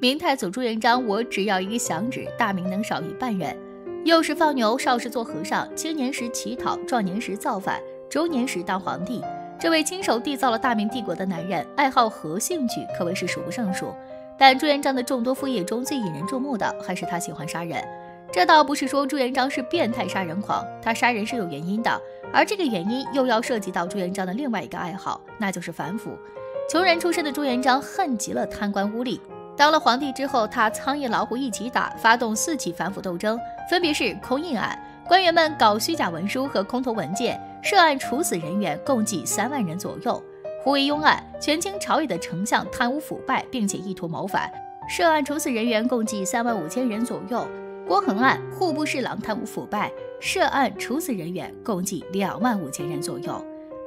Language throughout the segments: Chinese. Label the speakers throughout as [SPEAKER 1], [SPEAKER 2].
[SPEAKER 1] 明太祖朱元璋，我只要一个响指，大明能少一半人。幼时放牛，少时做和尚，青年时乞讨，壮年时造反，中年时当皇帝。这位亲手缔造了大明帝国的男人，爱好和兴趣可谓是数不胜数。但朱元璋的众多副业中最引人注目的，还是他喜欢杀人。这倒不是说朱元璋是变态杀人狂，他杀人是有原因的，而这个原因又要涉及到朱元璋的另外一个爱好，那就是反腐。穷人出身的朱元璋恨极了贪官污吏。当了皇帝之后，他苍蝇老虎一起打，发动四起反腐斗争，分别是空印案，官员们搞虚假文书和空头文件，涉案处死人员共计三万人左右；胡惟庸案，权倾朝野的丞相贪污腐败，并且意图谋反，涉案处死人员共计三万五千人左右；郭恒案，户部侍郎贪污腐败，涉案处死人员共计两万五千人左右；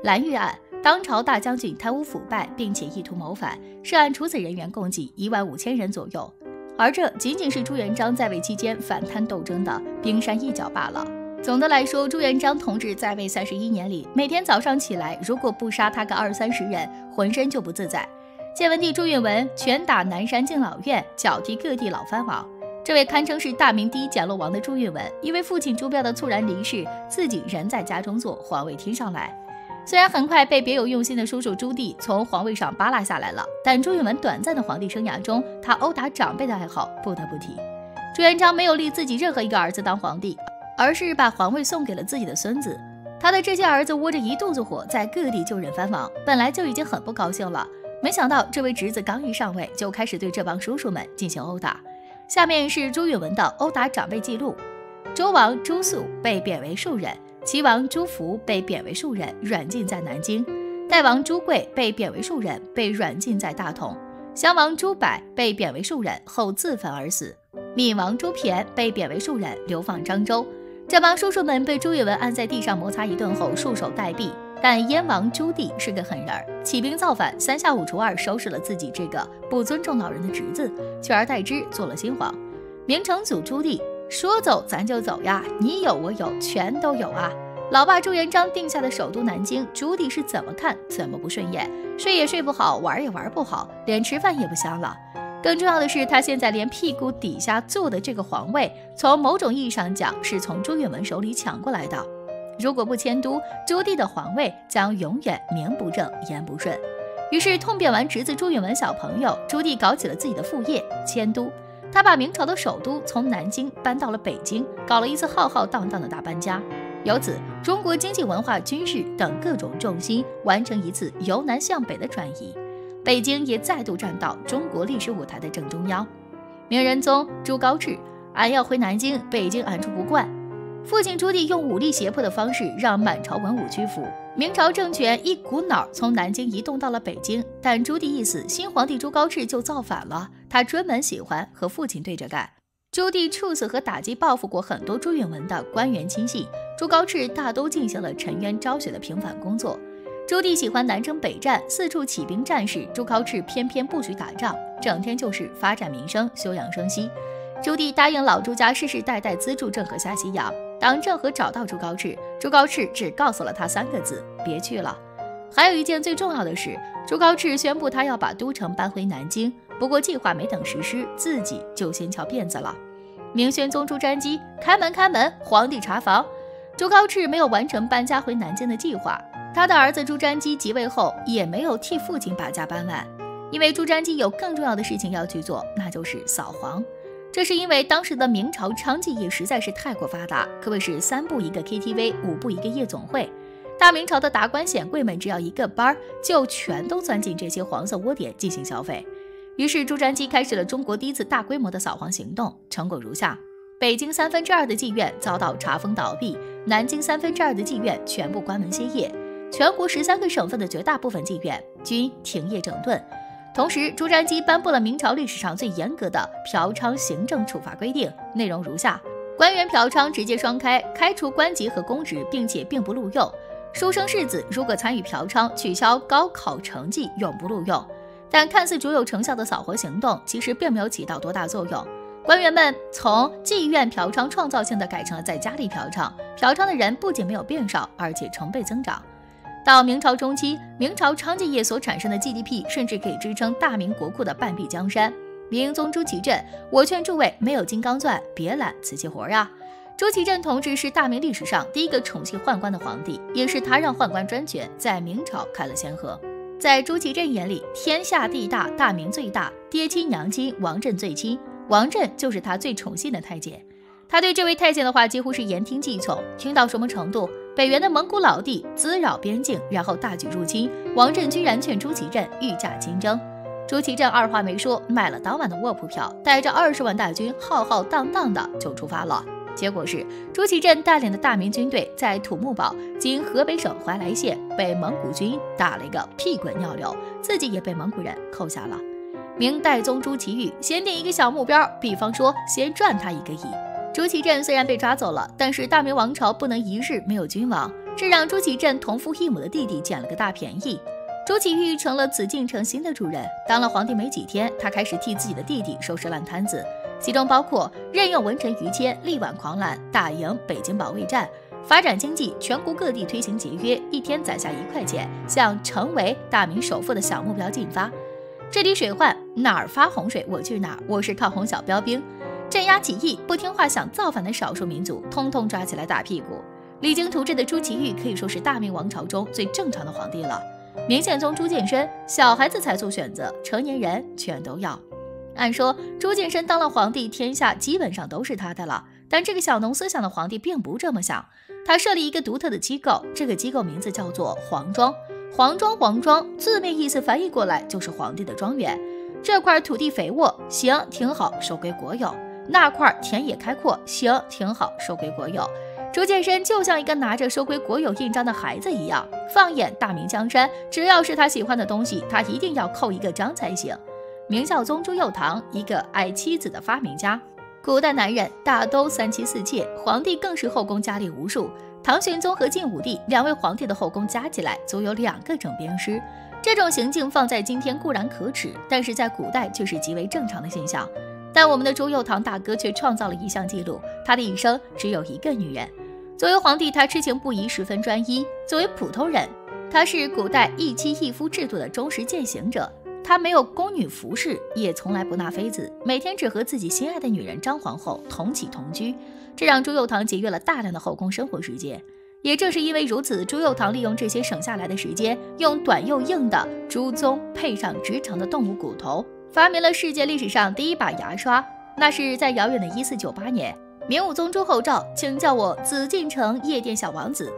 [SPEAKER 1] 蓝玉案。当朝大将军贪污腐败，并且意图谋反，涉案处死人员共计一万五千人左右。而这仅仅是朱元璋在位期间反贪斗争的冰山一角罢了。总的来说，朱元璋同志在位三十一年里，每天早上起来，如果不杀他个二三十人，浑身就不自在。建文帝朱允文拳打南山敬老院，脚踢各地老藩王。这位堪称是大明第一捡漏王的朱允文，因为父亲朱标的猝然离世，自己人在家中坐，皇位听上来。虽然很快被别有用心的叔叔朱棣从皇位上扒拉下来了，但朱允炆短暂的皇帝生涯中，他殴打长辈的爱好不得不提。朱元璋没有立自己任何一个儿子当皇帝，而是把皇位送给了自己的孙子。他的这些儿子窝着一肚子火，在各地救人藩王，本来就已经很不高兴了，没想到这位侄子刚一上位，就开始对这帮叔叔们进行殴打。下面是朱允炆的殴打长辈记录：周王朱肃被贬为庶人。齐王朱福被贬为庶人，软禁在南京；代王朱贵被贬为庶人，被软禁在大同；襄王朱柏被贬为庶人，后自焚而死；闵王朱骈被贬为庶人，流放漳州。这帮叔叔们被朱允文按在地上摩擦一顿后，束手待毙。但燕王朱棣是个狠人儿，起兵造反，三下五除二收拾了自己这个不尊重老人的侄子，取而代之做了新皇。明成祖朱棣。说走咱就走呀，你有我有，全都有啊！老爸朱元璋定下的首都南京，朱棣是怎么看怎么不顺眼，睡也睡不好，玩也玩不好，连吃饭也不香了。更重要的是，他现在连屁股底下坐的这个皇位，从某种意义上讲，是从朱允文手里抢过来的。如果不迁都，朱棣的皇位将永远名不正言不顺。于是痛扁完侄子朱允文小朋友，朱棣搞起了自己的副业——迁都。他把明朝的首都从南京搬到了北京，搞了一次浩浩荡荡的大搬家，由此中国经济、文化、军事等各种重心完成一次由南向北的转移，北京也再度站到中国历史舞台的正中央。明仁宗朱高炽，俺要回南京，北京俺住不惯。父亲朱棣用武力胁迫的方式让满朝文武屈服，明朝政权一股脑从南京移动到了北京。但朱棣一死，新皇帝朱高炽就造反了。他专门喜欢和父亲对着干。朱棣处死和打击报复过很多朱允文的官员亲信，朱高炽大都进行了沉冤昭雪的平反工作。朱棣喜欢南征北战，四处起兵战事，朱高炽偏偏不许打仗，整天就是发展民生、休养生息。朱棣答应老朱家世世代代资助郑和下西洋。当郑和找到朱高炽，朱高炽只告诉了他三个字：别去了。还有一件最重要的事，朱高炽宣布他要把都城搬回南京。不过计划没等实施，自己就先翘辫子了。明宣宗朱瞻基开门开门，皇帝查房。朱高炽没有完成搬家回南京的计划，他的儿子朱瞻基即位后也没有替父亲把家搬完，因为朱瞻基有更重要的事情要去做，那就是扫黄。这是因为当时的明朝娼妓业实在是太过发达，可谓是三步一个 KTV，五步一个夜总会。大明朝的达官显贵们只要一个班儿，就全都钻进这些黄色窝点进行消费。于是朱瞻基开始了中国第一次大规模的扫黄行动，成果如下：北京三分之二的妓院遭到查封倒闭，南京三分之二的妓院全部关门歇业，全国十三个省份的绝大部分妓院均停业整顿。同时，朱瞻基颁布了明朝历史上最严格的嫖娼行政处罚规定，内容如下：官员嫖娼直接双开，开除官籍和公职，并且并不录用；书生士子如果参与嫖娼，取消高考成绩，永不录用。但看似卓有成效的扫黄行动，其实并没有起到多大作用。官员们从妓院嫖娼创造性的改成了在家里嫖娼，嫖娼的人不仅没有变少，而且成倍增长。到明朝中期，明朝娼妓业所产生的 GDP 甚至可以支撑大明国库的半壁江山。明宗朱祁镇，我劝诸位没有金刚钻，别揽瓷器活啊！朱祁镇同志是大明历史上第一个宠幸宦官的皇帝，也是他让宦官专权，在明朝开了先河。在朱祁镇眼里，天下地大，大明最大，爹亲娘亲王振最亲，王振就是他最宠信的太监。他对这位太监的话几乎是言听计从，听到什么程度？北元的蒙古老弟滋扰边境，然后大举入侵，王振居然劝朱祁镇御驾亲征。朱祁镇二话没说，买了当晚的卧铺票，带着二十万大军，浩浩荡荡的就出发了。结果是，朱祁镇带领的大明军队在土木堡（今河北省怀来县）被蒙古军打了一个屁滚尿流，自己也被蒙古人扣下了。明代宗朱祁钰先定一个小目标，比方说先赚他一个亿。朱祁镇虽然被抓走了，但是大明王朝不能一日没有君王，这让朱祁镇同父异母的弟弟捡了个大便宜。朱祁钰成了紫禁城新的主人，当了皇帝没几天，他开始替自己的弟弟收拾烂摊子。其中包括任用文臣于谦力挽狂澜，打赢北京保卫战，发展经济，全国各地推行节约，一天攒下一块钱，向成为大明首富的小目标进发。这里水患，哪儿发洪水我去哪儿，我是抗洪小标兵。镇压起义不听话想造反的少数民族，通通抓起来打屁股。励精图治的朱祁钰可以说是大明王朝中最正常的皇帝了。明宪宗朱见深，小孩子才做选择，成年人全都要。按说朱见深当了皇帝，天下基本上都是他的了。但这个小农思想的皇帝并不这么想，他设立一个独特的机构，这个机构名字叫做皇庄。皇庄，皇庄字面意思翻译过来就是皇帝的庄园。这块土地肥沃，行挺好，收归国有；那块田野开阔，行挺好，收归国有。朱见深就像一个拿着收归国有印章的孩子一样，放眼大明江山，只要是他喜欢的东西，他一定要扣一个章才行。明孝宗朱佑樘，一个爱妻子的发明家。古代男人大都三妻四妾，皇帝更是后宫佳丽无数。唐玄宗和晋武帝两位皇帝的后宫加起来足有两个整编师。这种行径放在今天固然可耻，但是在古代却是极为正常的现象。但我们的朱佑樘大哥却创造了一项记录：他的一生只有一个女人。作为皇帝，他痴情不移，十分专一；作为普通人，他是古代一妻一夫制度的忠实践行者。他没有宫女服侍，也从来不纳妃子，每天只和自己心爱的女人张皇后同寝同居，这让朱佑樘节约了大量的后宫生活时间。也正是因为如此，朱佑樘利用这些省下来的时间，用短又硬的朱鬃配上直肠的动物骨头，发明了世界历史上第一把牙刷。那是在遥远的一四九八年，明武宗朱厚照请叫我紫禁城夜店小王子。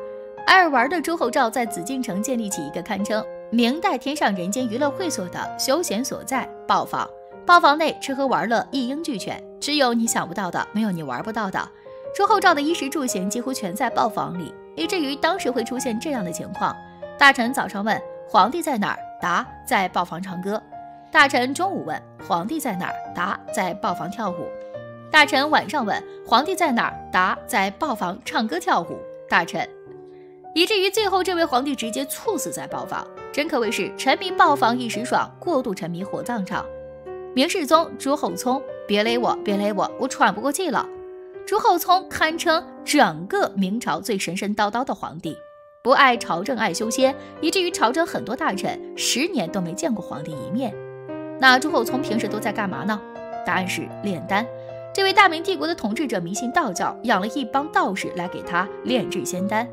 [SPEAKER 1] 爱玩的朱厚照在紫禁城建立起一个堪称。明代天上人间娱乐会所的休闲所在——豹房。豹房内吃喝玩乐一应俱全，只有你想不到的，没有你玩不到的。朱厚照的衣食住行几乎全在豹房里，以至于当时会出现这样的情况：大臣早上问皇帝在哪儿，答在豹房唱歌；大臣中午问皇帝在哪儿，答在豹房跳舞；大臣晚上问皇帝在哪儿，答在豹房唱歌跳舞。大臣。以至于最后，这位皇帝直接猝死在豹房，真可谓是沉迷爆房一时爽，过度沉迷火葬场。明世宗朱厚熜，别勒我，别勒我，我喘不过气了。朱厚熜堪称整个明朝最神神叨叨的皇帝，不爱朝政，爱修仙，以至于朝政很多大臣十年都没见过皇帝一面。那朱厚熜平时都在干嘛呢？答案是炼丹。这位大明帝国的统治者迷信道教，养了一帮道士来给他炼制仙丹。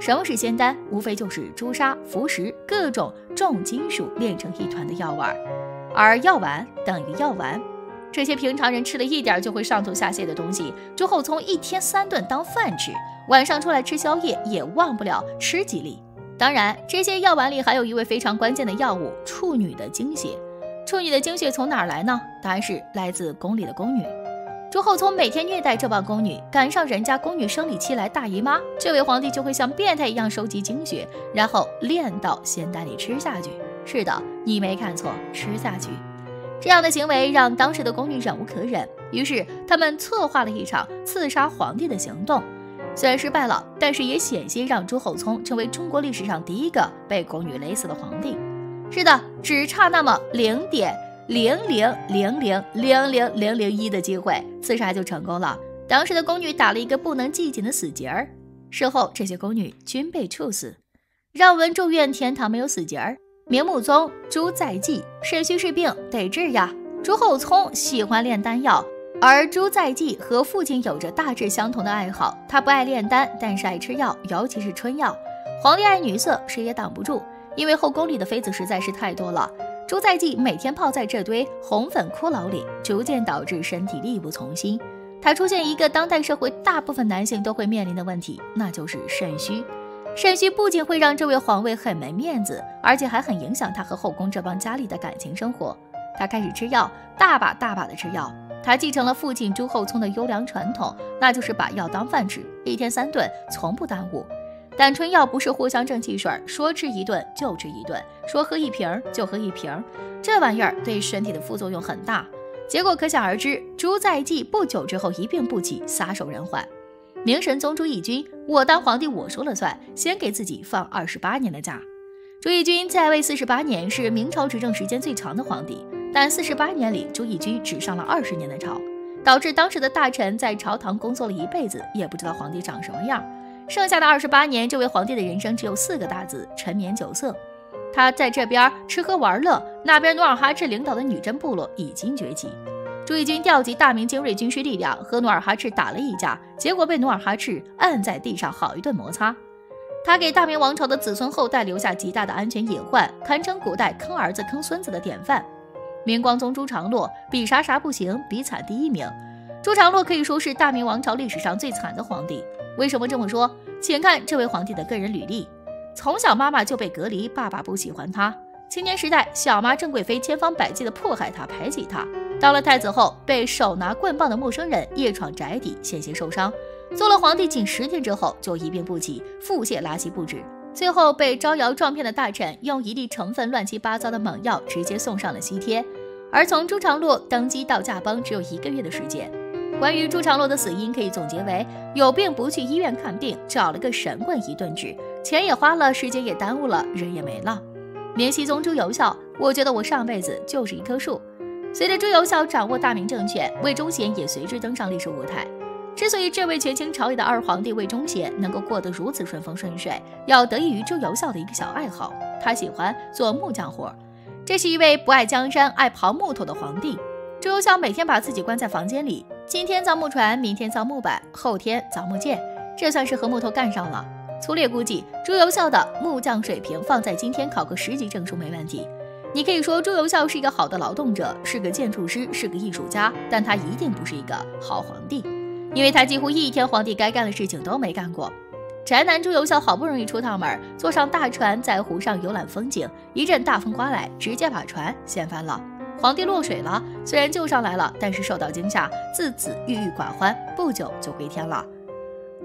[SPEAKER 1] 什么是仙丹？无非就是朱砂、符石、各种重金属炼成一团的药丸，而药丸等于药丸。这些平常人吃了一点就会上吐下泻的东西，朱厚熜一天三顿当饭吃，晚上出来吃宵夜也忘不了吃几粒。当然，这些药丸里还有一味非常关键的药物——处女的精血。处女的精血从哪儿来呢？答案是来自宫里的宫女。朱厚熜每天虐待这帮宫女，赶上人家宫女生理期来大姨妈，这位皇帝就会像变态一样收集精血，然后炼到仙丹里吃下去。是的，你没看错，吃下去。这样的行为让当时的宫女忍无可忍，于是他们策划了一场刺杀皇帝的行动。虽然失败了，但是也险些让朱厚熜成为中国历史上第一个被宫女勒死的皇帝。是的，只差那么零点。零零零零零零零零一的机会，刺杀就成功了。当时的宫女打了一个不能系紧的死结儿，事后这些宫女均被处死。让文祝愿天堂没有死结儿。明穆宗朱在济肾虚是病得治呀，朱厚熜喜欢炼丹药，而朱在济和父亲有着大致相同的爱好。他不爱炼丹，但是爱吃药，尤其是春药。皇帝爱女色，谁也挡不住，因为后宫里的妃子实在是太多了。朱在济每天泡在这堆红粉骷髅里，逐渐导致身体力不从心。他出现一个当代社会大部分男性都会面临的问题，那就是肾虚。肾虚不仅会让这位皇位很没面子，而且还很影响他和后宫这帮佳丽的感情生活。他开始吃药，大把大把的吃药。他继承了父亲朱厚熜的优良传统，那就是把药当饭吃，一天三顿，从不耽误。但春药不是藿香正气水，说吃一顿就吃一顿，说喝一瓶就喝一瓶，这玩意儿对身体的副作用很大。结果可想而知，朱在济不久之后一病不起，撒手人寰。明神宗朱翊钧，我当皇帝我说了算，先给自己放二十八年的假。朱翊钧在位四十八年，是明朝执政时间最长的皇帝，但四十八年里，朱翊钧只上了二十年的朝，导致当时的大臣在朝堂工作了一辈子，也不知道皇帝长什么样。剩下的二十八年，这位皇帝的人生只有四个大字：沉湎酒色。他在这边吃喝玩乐，那边努尔哈赤领导的女真部落已经崛起。朱翊钧调集大明精锐军事力量和努尔哈赤打了一架，结果被努尔哈赤按在地上好一顿摩擦。他给大明王朝的子孙后代留下极大的安全隐患，堪称古代坑儿子坑孙子的典范。明光宗朱常洛比啥啥不行，比惨第一名。朱常洛可以说是大明王朝历史上最惨的皇帝。为什么这么说？请看这位皇帝的个人履历。从小妈妈就被隔离，爸爸不喜欢他。青年时代，小妈郑贵妃千方百计地迫害他、排挤他。当了太子后，被手拿棍棒的陌生人夜闯宅邸，险些受伤。做了皇帝仅十天之后，就一病不起，腹泻拉稀不止。最后被招摇撞骗的大臣用一粒成分乱七八糟的猛药直接送上了西天。而从朱常洛登基到驾崩，只有一个月的时间。关于朱常洛的死因，可以总结为：有病不去医院看病，找了个神棍一顿治，钱也花了，时间也耽误了，人也没了。明熹宗朱由校，我觉得我上辈子就是一棵树。随着朱由校掌握大明政权，魏忠贤也随之登上历史舞台。之所以这位权倾朝野的二皇帝魏忠贤能够过得如此顺风顺水，要得益于朱由校的一个小爱好，他喜欢做木匠活。这是一位不爱江山、爱刨木头的皇帝。朱由校每天把自己关在房间里。今天造木船，明天造木板，后天造木剑，这算是和木头干上了。粗略估计，朱由校的木匠水平放在今天考个十级证书没问题。你可以说朱由校是一个好的劳动者，是个建筑师，是个艺术家，但他一定不是一个好皇帝，因为他几乎一天皇帝该干的事情都没干过。宅男朱由校好不容易出趟门，坐上大船在湖上游览风景，一阵大风刮来，直接把船掀翻了。皇帝落水了，虽然救上来了，但是受到惊吓，自此郁郁寡欢，不久就归天了。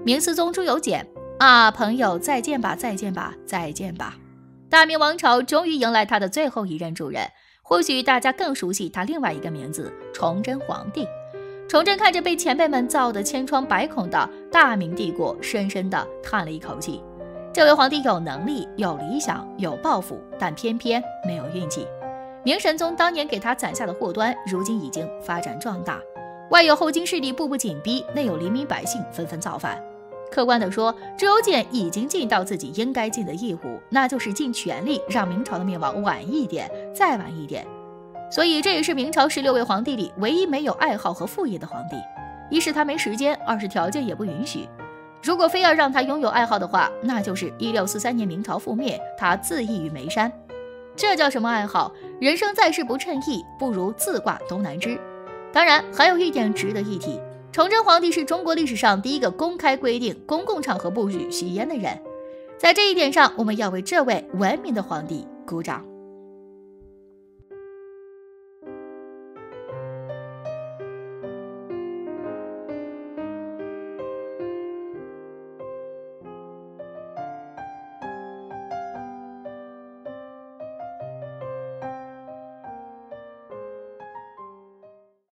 [SPEAKER 1] 明思宗朱由检啊，朋友再见吧，再见吧，再见吧。大明王朝终于迎来他的最后一任主人，或许大家更熟悉他另外一个名字——崇祯皇帝。崇祯看着被前辈们造的千疮百孔的大明帝国，深深地叹了一口气。这位皇帝有能力、有理想、有抱负，但偏偏没有运气。明神宗当年给他攒下的祸端，如今已经发展壮大，外有后金势力步步紧逼，内有黎民百姓纷纷造反。客观地说，朱由检已经尽到自己应该尽的义务，那就是尽全力让明朝的灭亡晚一点，再晚一点。所以，这也是明朝十六位皇帝里唯一没有爱好和副业的皇帝。一是他没时间，二是条件也不允许。如果非要让他拥有爱好的话，那就是一六四三年明朝覆灭，他自缢于眉山。这叫什么爱好？人生在世不称意，不如自挂东南枝。当然，还有一点值得一提：崇祯皇帝是中国历史上第一个公开规定公共场合不许吸烟的人。在这一点上，我们要为这位文明的皇帝鼓掌。